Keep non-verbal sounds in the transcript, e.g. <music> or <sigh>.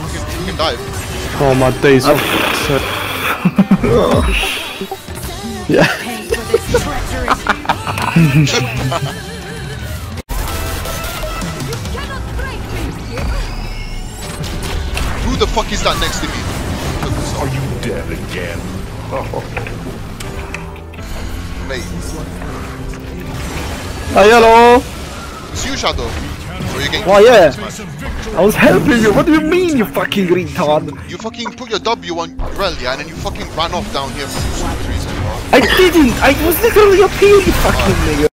you can, you can dive. Oh my days. Oh, <laughs> so- yeah. Pay for this treachery. Who the fuck is that next to me? Are you dead again? Mate, Hey, hello. it's you, Shadow. So you getting Why, yeah. I was helping you. What do you mean, you fucking retard? You fucking put your W on Rel, yeah, and then you fucking ran off down here for some stupid reason, bro. I didn't. I was literally up here, you fucking nigga.